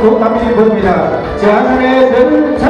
박수 남기시 부릅니다. 제한의 별 찾아